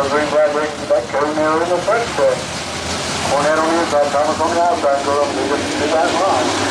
those rings vibrations back carrying the air in the first place. Tornado news, Thomas on the outside, so they just do that line.